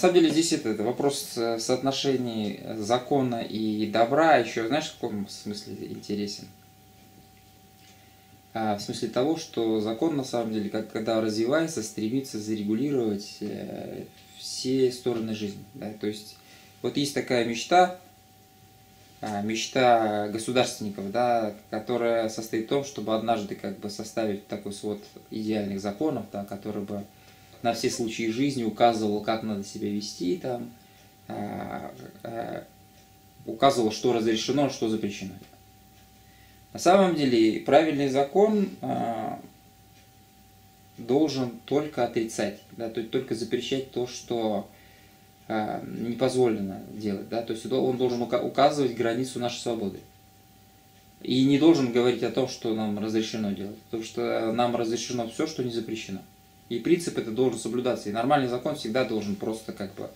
На самом деле здесь это, это вопрос э, соотношений закона и добра еще, знаешь, в каком смысле интересен? А, в смысле того, что закон на самом деле, как, когда развивается, стремится зарегулировать э, все стороны жизни. Да? То есть вот есть такая мечта, а, мечта государственников, да, которая состоит в том, чтобы однажды как бы составить такой свод идеальных законов, да, который бы на все случаи жизни указывал, как надо себя вести, там, а, а, указывал, что разрешено, что запрещено. На самом деле правильный закон должен только отрицать, да, то есть только запрещать то, что а, не позволено делать. Да? То есть он должен указывать границу нашей свободы. И не должен говорить о том, что нам разрешено делать. Потому что нам разрешено все, что не запрещено. И принцип это должен соблюдаться. И нормальный закон всегда должен просто как бы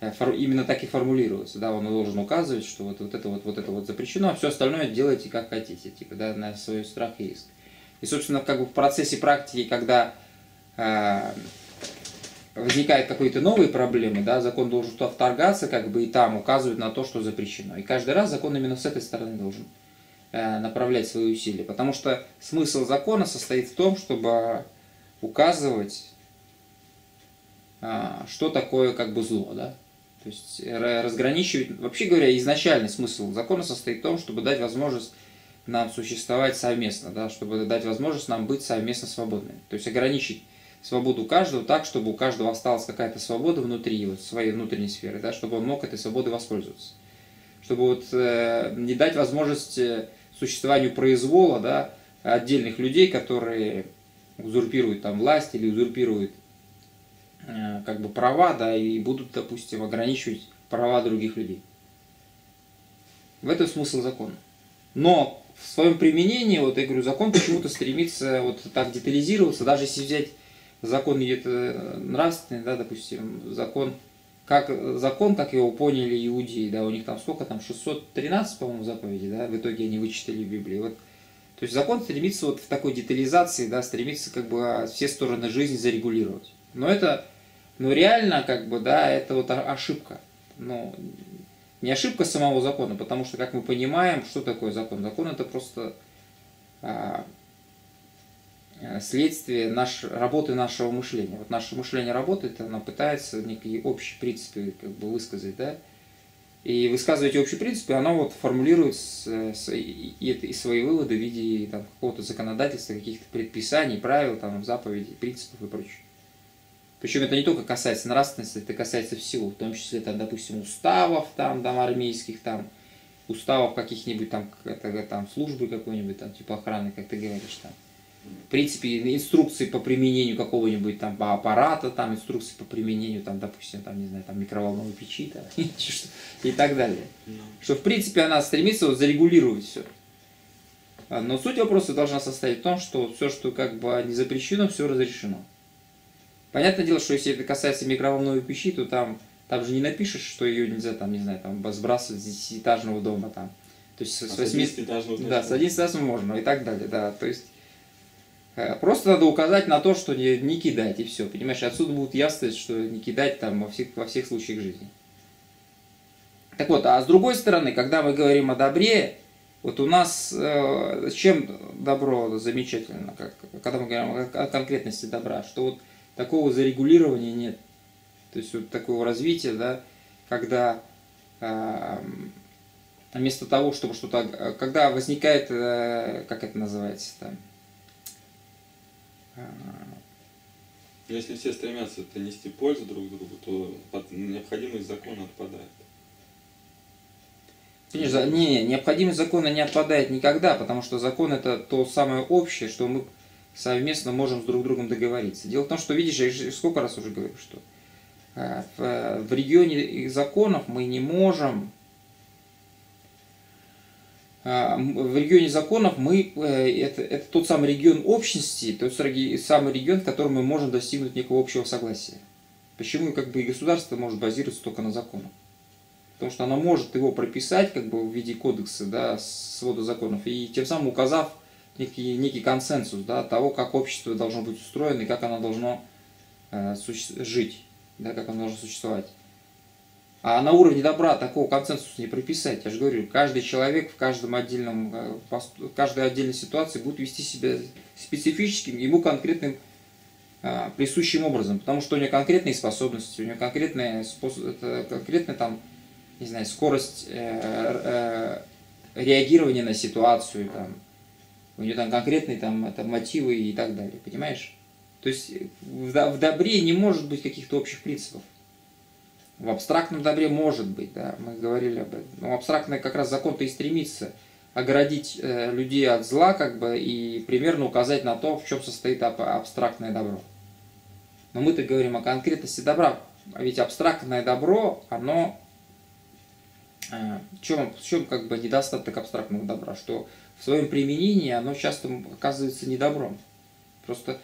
э, именно так и формулироваться. Да? Он должен указывать, что вот, вот это вот, вот это вот запрещено, а все остальное делайте как хотите, типа, да, на свой страх и риск. И, собственно, как бы в процессе практики, когда э, возникают какие-то новые проблемы, да, закон должен туда вторгаться, как бы и там указывать на то, что запрещено. И каждый раз закон именно с этой стороны должен э, направлять свои усилия. Потому что смысл закона состоит в том, чтобы указывать, э, что такое как бы зло, да. То есть разграничивать, вообще говоря, изначальный смысл закона состоит в том, чтобы дать возможность нам существовать совместно, да, чтобы дать возможность нам быть совместно свободными. То есть ограничить свободу каждого так, чтобы у каждого осталась какая-то свобода внутри вот, своей внутренней сферы, да, чтобы он мог этой свободой воспользоваться. Чтобы вот, э, не дать возможность существованию произвола да, отдельных людей, которые узурпируют там власть или узурпируют э, как бы права, да, и будут, допустим, ограничивать права других людей. В этом смысл закона. Но в своем применении, вот я говорю, закон почему-то стремится вот так детализироваться, даже если взять закон идет э, нравственный, да, допустим, закон, как, закон, как его поняли иудеи, да, у них там сколько там, 613, по-моему, заповедей, да, в итоге они вычитали в Библии. Вот, то есть закон стремится вот в такой детализации, да, стремится как бы все стороны жизни зарегулировать. Но это, ну реально, как бы, да, это вот ошибка. Ну, не ошибка самого закона, потому что, как мы понимаем, что такое закон? Закон это просто а, Э, следствие наш, работы нашего мышления. Вот наше мышление работает, оно пытается некие общие принципы как бы высказать, да, и высказывать общие принципы, оно вот формулирует с, и, свои выводы в виде там, какого-то законодательства, каких-то предписаний, правил, там, заповедей, принципов и прочее. Причем это не только касается нравственности, это касается всего, в том числе, там, допустим, уставов там, там армейских, там, уставов каких-нибудь там, там службы какой-нибудь, там, типа охраны, как ты говоришь, там в принципе, инструкции по применению какого-нибудь там аппарата, там инструкции по применению, там, допустим, там, не знаю, там микроволновой печи там, и так далее. Ну. Что, в принципе, она стремится вот зарегулировать все. А, но суть вопроса должна состоять в том, что все, что как бы не запрещено, все разрешено. Понятное дело, что если это касается микроволновой печи, то там, там же не напишешь, что ее нельзя, там, не знаю, там, сбрасывать с десятиэтажного дома, там. То есть а с 8... Да, с 11 этажного можно, и так далее, да. То есть просто надо указать на то, что не, не кидать, и все. Понимаешь, отсюда будут ясность, что не кидать там во всех, во всех случаях жизни. Так вот, а с другой стороны, когда мы говорим о добре, вот у нас э, чем добро замечательно, как, когда мы говорим о, о конкретности добра, что вот такого зарегулирования нет. То есть вот такого развития, да, когда э, вместо того, чтобы что-то, когда возникает, э, как это называется там, если все стремятся нести пользу друг другу, то необходимость закона отпадает. Конечно, не, необходимость закона не отпадает никогда, потому что закон это то самое общее, что мы совместно можем с друг другом договориться. Дело в том, что, видишь, я сколько раз уже говорю, что э, в, в регионе законов мы не можем а, в регионе законов мы, э, это, это тот самый регион общности, тот самый регион, в котором мы можем достигнуть некого общего согласия. Почему как бы и государство может базироваться только на законах? Потому что оно может его прописать как бы в виде кодекса, да, свода законов, и тем самым указав некий, некий консенсус да, того, как общество должно быть устроено и как оно должно э, жить. да, как оно должно существовать. А на уровне добра такого консенсуса не прописать. Я же говорю, каждый человек в каждом отдельном, э, в каждой отдельной ситуации будет вести себя специфическим, ему конкретным а, присущим образом, потому что у него конкретные способности, у него конкретная, конкретная там, не знаю, скорость э, э, реагирования на ситуацию, там, у него там конкретные там, это, мотивы и так далее, понимаешь? То есть в добре не может быть каких-то общих принципов. В абстрактном добре может быть, да, мы говорили об этом. Но абстрактный как раз закон-то и стремится оградить э, людей от зла, как бы, и примерно указать на то, в чем состоит аб абстрактное добро. Но мы-то говорим о конкретности добра. А ведь абстрактное добро, оно... Э, в, чем, в чем как бы недостаток абстрактного добра? Что в своем применении оно часто оказывается недобром. Просто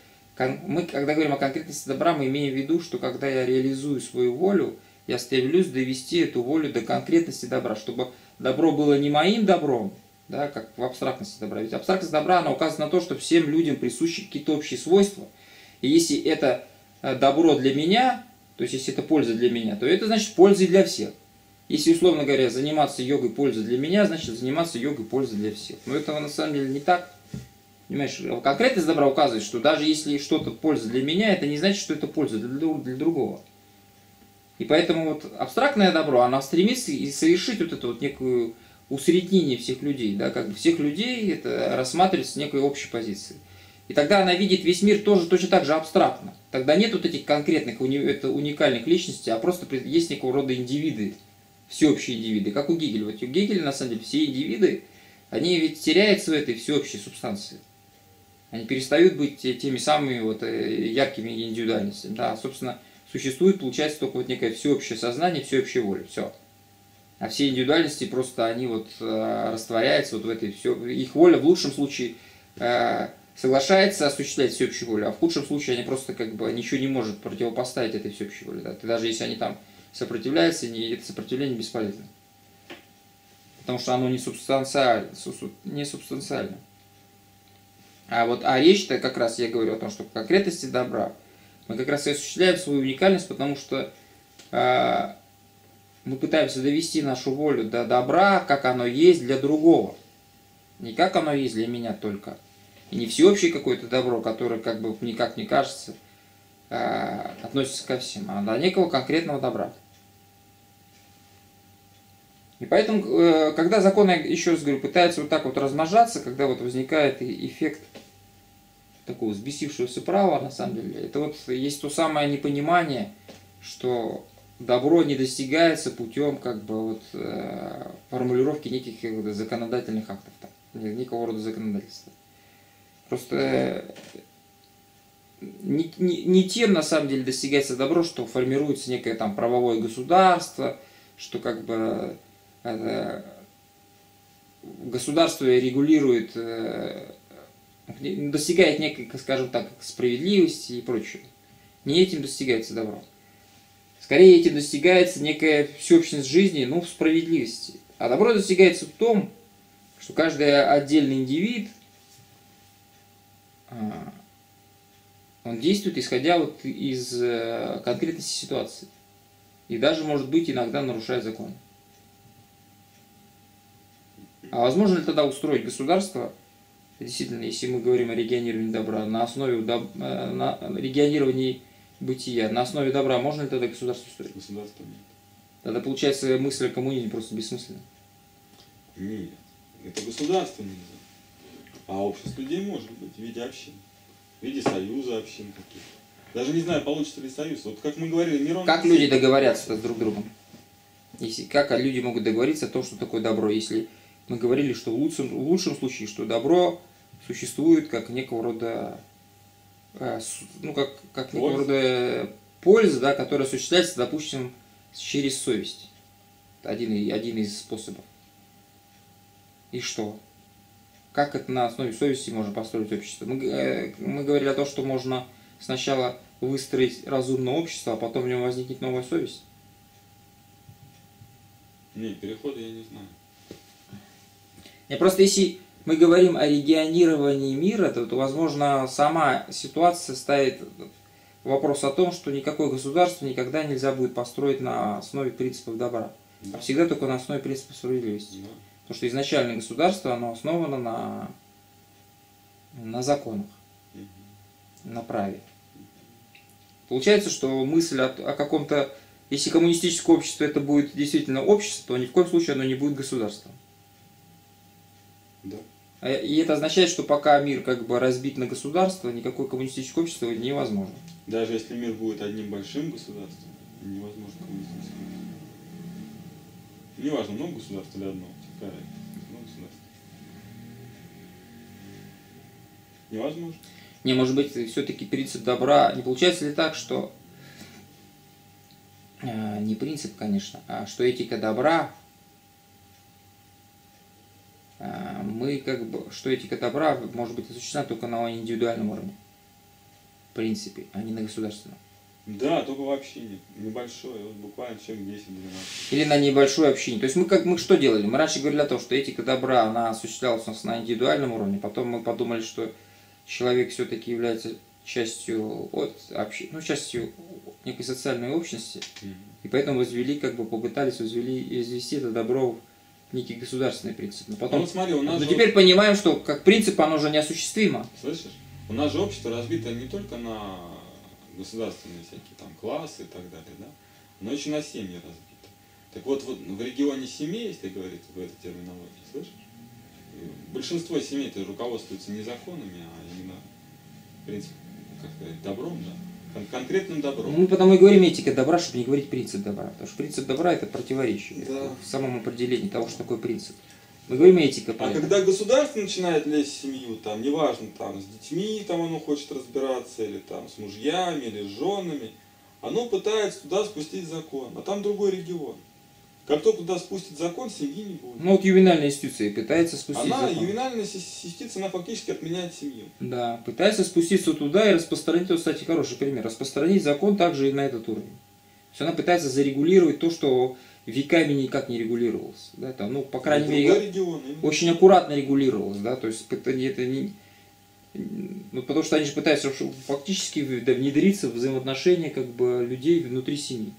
мы, когда говорим о конкретности добра, мы имеем в виду, что когда я реализую свою волю, я стремлюсь довести эту волю до конкретности добра, чтобы добро было не моим добром, да, как в абстрактности добра. Ведь абстрактность добра, она указывает на то, что всем людям присущи какие-то общие свойства. И если это э, добро для меня, то есть если это польза для меня, то это значит польза для всех. Если, условно говоря, заниматься йогой польза для меня, значит заниматься йогой польза для всех. Но это на самом деле не так. Понимаешь, конкретность добра указывает, что даже если что-то польза для меня, это не значит, что это польза для, для другого. И поэтому вот абстрактное добро, оно стремится и совершить вот эту вот некую усреднение всех людей, да, как бы всех людей это рассматривается с некой общей позиции. И тогда она видит весь мир тоже точно так же абстрактно. Тогда нет вот этих конкретных уни, это уникальных личностей, а просто есть некого рода индивиды, всеобщие индивиды, как у Гегеля. Вот у Гегеля, на самом деле, все индивиды, они ведь теряются в этой всеобщей субстанции. Они перестают быть теми самыми вот э, яркими индивидуальностями. Да, собственно, существует, получается, только вот некое всеобщее сознание, всеобщая воля. Все. А все индивидуальности просто они вот э, растворяются вот в этой все. Их воля в лучшем случае э, соглашается осуществлять всеобщую волю, а в худшем случае они просто как бы ничего не может противопоставить этой всеобщей воле. Да? Даже если они там сопротивляются, не, это сопротивление бесполезно. Потому что оно не субстанциально. Не субстанциально. А вот а речь-то как раз я говорю о том, что конкретности добра мы как раз и осуществляем свою уникальность, потому что э, мы пытаемся довести нашу волю до добра, как оно есть для другого. Не как оно есть для меня только. И не всеобщее какое-то добро, которое как бы никак не кажется, э, относится ко всем, а до некого конкретного добра. И поэтому, э, когда законы, еще раз говорю, пытаются вот так вот размножаться, когда вот возникает эффект такого взбесившегося права, на самом деле, это вот есть то самое непонимание, что добро не достигается путем как бы вот э, формулировки неких э, законодательных актов, там, некого рода законодательства. Просто э, не, не, не тем на самом деле достигается добро, что формируется некое там правовое государство, что как бы э, государство регулирует э, достигает некой, скажем так, справедливости и прочего. Не этим достигается добро. Скорее этим достигается некая всеобщность жизни, ну, в справедливости. А добро достигается в том, что каждый отдельный индивид, а, он действует исходя вот из э, конкретности ситуации. И даже, может быть, иногда нарушает закон. А возможно ли тогда устроить государство, действительно, если мы говорим о регионировании добра, на основе доб... Э, на регионировании бытия, на основе добра, можно ли тогда государство строить? Государства нет. Тогда получается мысль о коммунизме просто бессмысленна. Нет. Это государство нельзя. А общество людей может быть в виде общин. В виде союза общин каких-то. Даже не знаю, получится ли союз. Вот как мы говорили, Мирон... Как люди договорятся с друг другом? Если, как люди могут договориться о том, что такое добро, если мы говорили, что в лучшем, в лучшем случае, что добро существует как некого рода, э, ну, как, как некого польза. рода польза, да, которая осуществляется, допустим, через совесть. Один, один из способов. И что? Как это на основе совести можно построить общество? Мы, э, мы говорили о том, что можно сначала выстроить разумное общество, а потом в нем возникнет новая совесть. Нет, перехода я не знаю. Не, просто если мы говорим о регионировании мира, то, то возможно, сама ситуация ставит вопрос о том, что никакое государство никогда нельзя будет построить на основе принципов добра, Да. а всегда только на основе принципов справедливости. Да. Потому что изначально государство, оно основано на, на законах, на праве. Получается, что мысль о, о каком-то, если коммунистическое общество это будет действительно общество, то ни в коем случае оно не будет государством. Да. А- И это означает, что пока мир как бы разбит на государство, никакое коммунистическое общество невозможно. Даже если мир будет одним большим государством, невозможно коммунистическое. Неважно, много государств или одно. Много государств. Невозможно. Не, может быть, все-таки принцип добра. Не получается ли так, что э, не принцип, конечно, а что этика добра, э, мы как бы, что этика добра может быть осуществлена только на индивидуальном уровне. В принципе, а не на государственном. Да, только вообще нет. Небольшое, вот буквально человек 10-12. Или на небольшой общине. То есть мы как мы что делали? Мы раньше говорили о том, что этика добра, она осуществлялась у нас на индивидуальном уровне. Потом мы подумали, что человек все-таки является частью от общи... ну, частью некой социальной общности. И поэтому возвели, как бы попытались возвели, возвести это добро в некий государственный принцип. Но Ну, потом. вот смотри, у нас Но же, теперь понимаем, что как принцип оно уже неосуществимо. слышишь, у нас же общество разбито не только на государственные всякие там классы и так далее, да, но еще на семьи разбито. Так вот, вот в регионе семей, если говорить в этой терминологии, слышишь, большинство семей -то руководствуются не законами, а именно, в принципе, как сказать, добром, да, кон- конкретным добром. Мы потому и говорим этика добра, чтобы не говорить принцип добра. Потому что принцип добра это противоречие Да. в самом определении того, что такое принцип. Мы говорим этика. А когда государство начинает лезть в семью, там, неважно, там, с детьми там оно хочет разбираться, или там с мужьями, или с женами, оно пытается туда спустить закон, а там другой регион. Как только туда спустит закон, семьи не будет. Ну вот ювенальная институция пытается спустить Она, закон. ювенальная юстиция, она фактически отменяет семью. Да, пытается спуститься туда и распространить, вот, кстати, хороший пример, распространить закон также и на этот уровень. То есть она пытается зарегулировать то, что веками никак не регулировалось. Да, там, ну, по крайней Это мере, регион. именно. очень аккуратно регулировалось, да, то есть это не, это не ну, потому что они же пытаются чтобы фактически внедриться в взаимоотношения как бы людей внутри семьи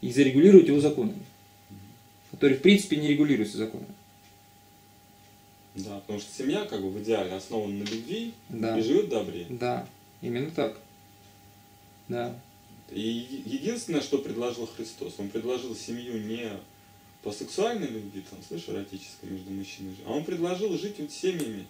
и зарегулировать его законами, которые в принципе не регулируются законами. Да, потому что семья, как бы в идеале, основана на любви Да, и живет в добре. да, именно так. Да. И единственное, что предложил Христос, он предложил семью не по сексуальной любви, там, слышишь, эротической между мужчиной и женщиной, а он предложил жить вот семьями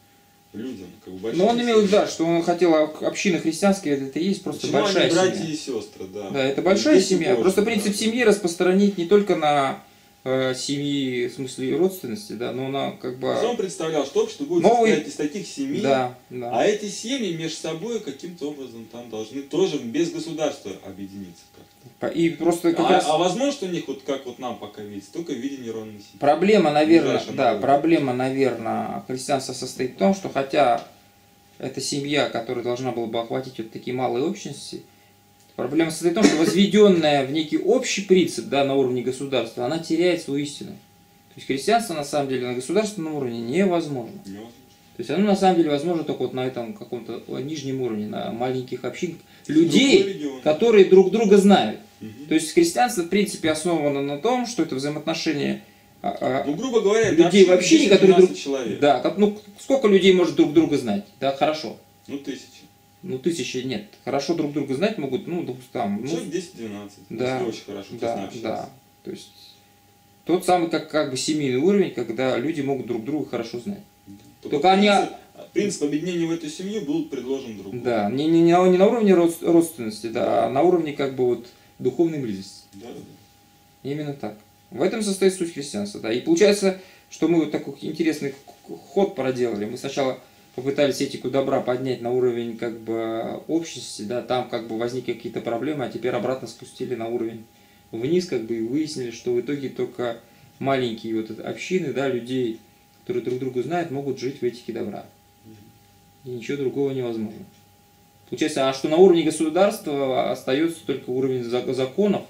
людям, как бы большими Но он имел в виду, да, что он хотел об- общины христианские, это и есть просто Почему большая они братья семья. и сестры, да. Да, это большая семья. Божьи, Просто да. принцип семьи распространить не только на э, семьи, в смысле родственности, да, но на как бы... Он представлял, что общество будет Новый- состоять из таких семей, Да, да. а эти семьи между собой каким-то образом там должны тоже без государства объединиться как-то. И просто как А, раз... а возможно, что у них, вот как вот нам пока видится, только в виде нейронной сети. Проблема, наверное, да, проблема, наверное, христианства состоит в том, что хотя эта семья, которая должна была бы охватить вот такие малые общности, проблема состоит в том, что возведенная в некий общий принцип, да, на уровне государства, она теряет свою истину. То есть христианство, на самом деле, на государственном уровне невозможно. То есть оно, на самом деле, возможно только вот на этом каком-то нижнем уровне, на маленьких общинах, людей, которые друг друга знают. То есть христианство, в принципе, основано на том, что это взаимоотношения а, а, Ну, грубо говоря, людей в общине, 10-12 которые друг... человек. Да, как- ну сколько людей может друг друга знать? Да, хорошо. Ну, тысячи. Ну, тысячи нет. Хорошо друг друга знать могут, ну, допустим, там, ну, Человек 10-12. да, Если очень хорошо, тесно да, общаться. да. То есть тот самый, как, как бы семейный уровень, когда люди могут друг друга хорошо знать. Только они- принцип, принцип объединения в эту семью был предложен другу. Да, не, не, не на- не на уровне род- родственности, да, а на уровне как бы вот духовной близости. Да, да, да. Именно так. В этом состоит суть христианства. Да. И получается, что мы вот такой интересный ход проделали. Мы сначала попытались этику добра поднять на уровень как бы общности, да, там как бы возникли какие-то проблемы, а теперь обратно спустили на уровень вниз, как бы и выяснили, что в итоге только маленькие вот общины, да, людей, которые друг друга знают, могут жить в этике добра. И ничего другого невозможно. Получается, а что на уровне государства остается только уровень за- законов,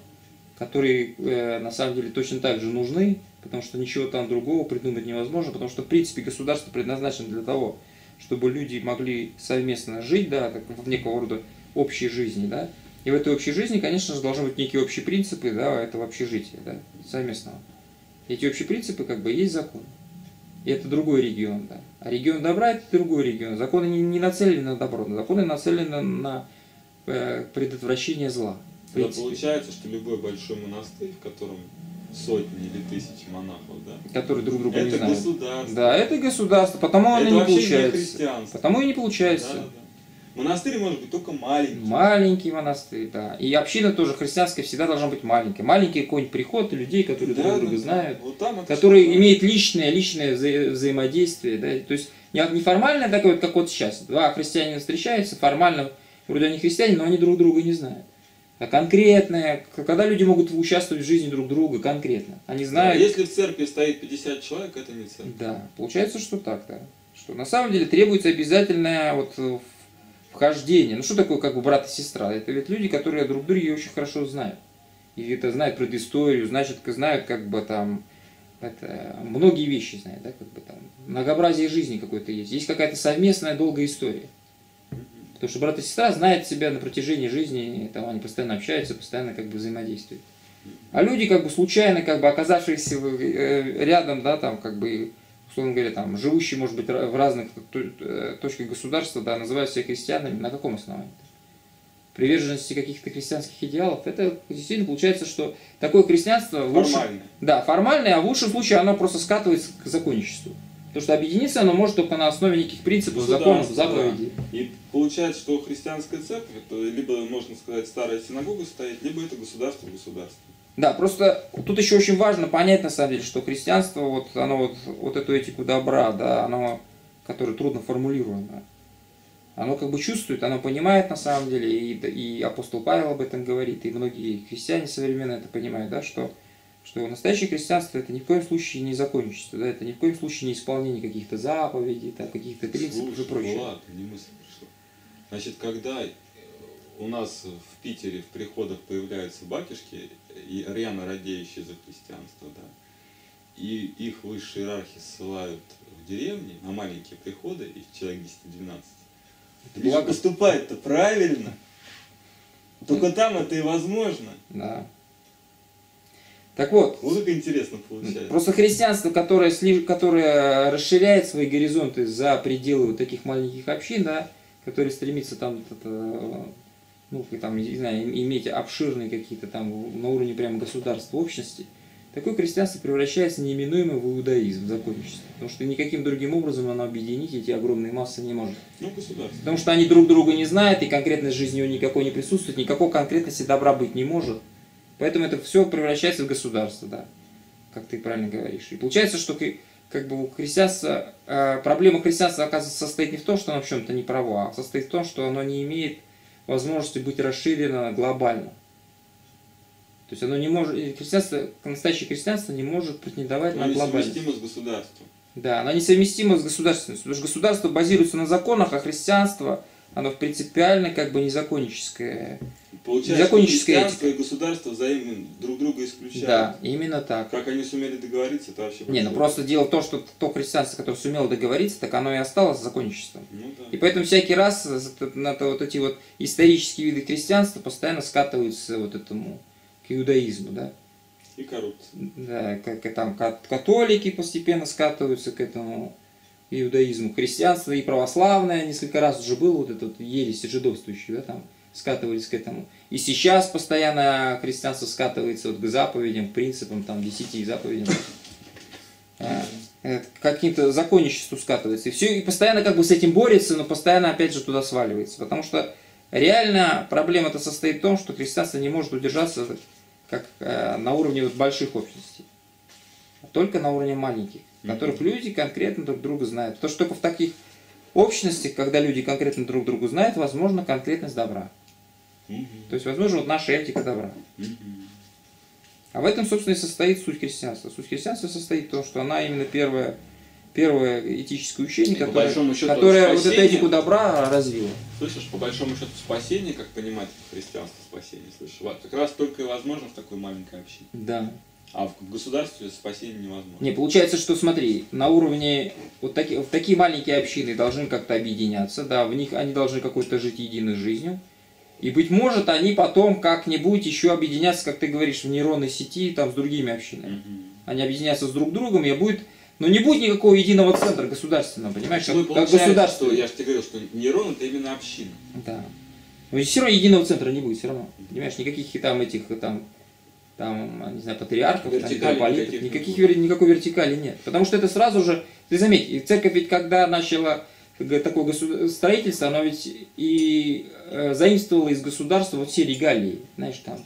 которые э, на самом деле точно так же нужны, потому что ничего там другого придумать невозможно, потому что в принципе государство предназначено для того, чтобы люди могли совместно жить, да, так, в некого рода общей жизни, да. И в этой общей жизни, конечно же, должны быть некие общие принципы, да, этого общежития, да, совместного. Эти общие принципы, как бы, есть закон. И это другой регион, да. А регион добра – это другой регион. Законы не, не нацелены на добро, законы нацелены на э, предотвращение зла. Да, получается, что любой большой монастырь, в котором сотни или тысячи монахов, да? Которые друг друга это не знают. государство. Да, это государство, потому это оно не не получается. христианство. Потому и не получается. Да, да. Монастырь может быть только маленький. Маленький монастырь, да. И община тоже христианская всегда должна быть маленькая. Маленький какой-нибудь приход людей, которые Да, друг да, друга да. знают, Вот там это которые имеют личное, личное вза- взаимодействие, да. То есть не, не формальное такое, вот, как вот сейчас. Два христианина встречаются, формально, вроде они христиане, но они друг друга не знают. А конкретное, когда люди могут участвовать в жизни друг друга конкретно. Они Да, знают. Если в церкви стоит 50 человек, это не церковь. Да, получается, что так, да. Что на самом деле требуется обязательное вот э, вхождение. Ну что такое как бы брат и сестра? Это ведь люди, которые друг друга очень хорошо знают. И это знают предысторию, значит, знают как бы там это, многие вещи знают, да, как бы там многообразие жизни какое-то есть. Есть какая-то совместная долгая история. Потому что брат и сестра знают себя на протяжении жизни, там они постоянно общаются, постоянно как бы взаимодействуют. А люди, как бы случайно, как бы оказавшиеся э, рядом, да, там, как бы, условно говоря, там, живущие, может быть, в разных э, точках государства, да, называют себя христианами, на каком основании? Приверженности каких-то христианских идеалов, это действительно получается, что такое христианство в лучшем- Формально. да, формальное, а в лучшем случае оно просто скатывается к законничеству. Потому что объединиться оно может только на основе неких принципов, законов, Государство, заповедей. да. И получается, что христианская церковь, это либо, можно сказать, старая синагога стоит, либо это государство государство. Да, просто тут еще очень важно понять, на самом деле, что христианство, вот оно вот, вот эту этику добра, да, оно, которое трудно формулируемо, оно как бы чувствует, оно понимает на самом деле, и, и апостол Павел об этом говорит, и многие христиане современные это понимают, да, что, что настоящее христианство это ни в коем случае не законничество, да, это ни в коем случае не исполнение каких-то заповедей, там, каких-то принципов Слушай, и прочее. Влад, мне мысль пришла. Значит, когда э, у нас в Питере в приходах появляются батюшки, и рьяно радеющие за христианство, да, и их высшие иерархи ссылают в деревни на маленькие приходы, их человек 10-12, Это они же благо. поступают-то правильно. Только там это и возможно. Да. Так вот, Вот как интересно получается. Просто христианство, которое, которое расширяет свои горизонты за пределы вот таких маленьких общин, да, которые стремится там, это, ну, и там, не знаю, иметь обширные какие-то там на уровне прямо государства, общности, такое христианство превращается неименуемо в иудаизм, в законничество. Потому что никаким другим образом оно объединить эти огромные массы не может. Ну, государство. Потому что они друг друга не знают, и конкретность жизни у никакой не присутствует, никакой конкретности добра быть не может. Поэтому это все превращается в государство, да, как ты правильно говоришь. И получается, что как бы у христианства, э, проблема христианства, оказывается, состоит не в том, что оно в чем-то не право, а состоит в том, что оно не имеет возможности быть расширено глобально. То есть оно не может, христианство, настоящее христианство не может претендовать Но на глобальность. несовместимо с государством. Да, она несовместима с государственностью. Потому что государство базируется на законах, а христианство, оно принципиально как бы незаконническое. Получается, что Законническая христианство и государство взаимно друг друга исключают. Да, именно так. Как они сумели договориться, это вообще Не, ну просто дело в том, что то христианство, которое сумело договориться, так оно и осталось законничеством. Ну да. И поэтому всякий раз на то вот эти вот исторические виды христианства постоянно скатываются вот этому к иудаизму, да. И коррупция. Да, как и там кат- католики постепенно скатываются к этому иудаизму, христианство и православное несколько раз уже было вот этот ересь жидовствующий, да, там скатывались к этому. И сейчас постоянно христианство скатывается вот к заповедям, принципам, там, десяти заповедям. А, э, каким-то законничеству скатывается. И все, и постоянно как бы с этим борется, но постоянно опять же туда сваливается. Потому что реально проблема-то состоит в том, что христианство не может удержаться как э, на уровне вот больших общностей, а только на уровне маленьких, в которых люди конкретно друг друга знают. Потому что только в таких общностях, когда люди конкретно друг друга знают, возможно конкретность добра. То есть, возможно, вот наша этика добра. А в этом, собственно, и состоит суть христианства. Суть христианства состоит в том, что она именно первое, первое этическое учение, И которое, счету которое вот эту этику добра развило. Слышишь, по большому счету спасение, как понимать христианство спасение, слышишь, как раз только и возможно в такой маленькой общине. Да. А в государстве спасение невозможно. Не, получается, что смотри, на уровне вот таки, в такие маленькие общины должны как-то объединяться, да, в них они должны какой-то жить единой жизнью. И быть может, они потом как-нибудь еще объединятся, как ты говоришь, в нейронной сети там с другими общинами. Мгм. Они объединятся с друг другом, и будет, но не будет никакого единого центра государственного, понимаешь? Ну, Как, как государство. что, я же тебе говорил, что нейрон это именно община. Да. Но все равно единого центра не будет, все равно. Понимаешь, никаких там этих там, там, не знаю, патриархов, там, митрополитов, никаких никаких, никакой вертикали нет. Потому что это сразу же, ты заметь, и церковь ведь когда начала такое госу- строительство, оно ведь и э, заимствовало из государства вот все регалии, знаешь, там,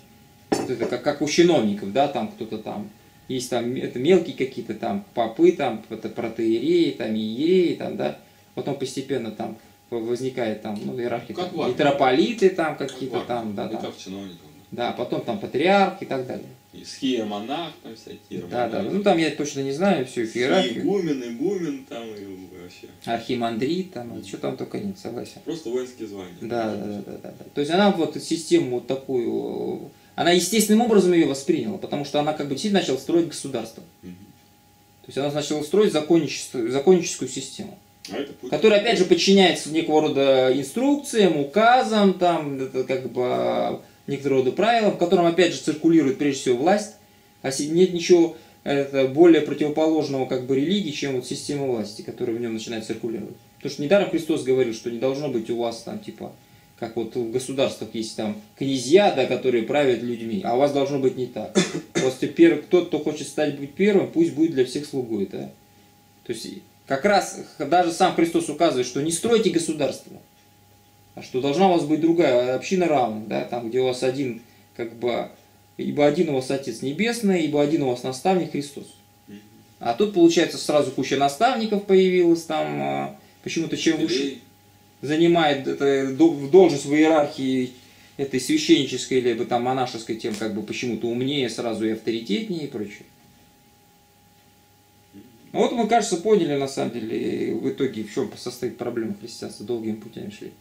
вот это как, как у чиновников, да, там кто-то там, есть там это мелкие какие-то там попы, там, это протеереи, там, иереи, там, да, потом постепенно там возникает там, ну, иерархия, Как там, митрополиты там какие-то Как там, да, да, как чиновников. Да, потом там патриарх и так далее. И схия монах, там всякие. Да, да, ну там я точно не знаю всю их иерархию. Игумен, игумен там и вообще. Архимандрит, там, что там только нет, согласен. Просто воинские звания. Да, да, да, да, да, да. То есть она вот систему вот такую, она естественным образом ее восприняла, потому что она как бы действительно начала строить государство. Мгм. То есть она начала строить законническую, законническую систему, А которая опять же подчиняется некого рода инструкциям, указам, там, как бы некоторого рода правилам, в котором опять же циркулирует прежде всего власть, а нет ничего это, более противоположного как бы религии, чем вот система власти, которая в нем начинает циркулировать. Потому что недаром Христос говорил, что не должно быть у вас там типа, как вот в государствах есть там князья, да, которые правят людьми, а у вас должно быть не так. Просто первый, тот, кто хочет стать быть первым, пусть будет для всех слугой, да. То есть как раз даже сам Христос указывает, что не стройте государство, что должна у вас быть другая община равных, да, там, где у вас один, как бы, ибо один у вас Отец Небесный, ибо один у вас наставник Христос. А тут, получается, сразу куча наставников появилась, там, а, почему-то чем выше занимает это, должность в иерархии этой священнической, либо там монашеской, тем как бы почему-то умнее сразу и авторитетнее и прочее. Ну Вот мы, кажется, поняли на самом деле в итоге, в чем состоит проблема христианства, долгими путями шли.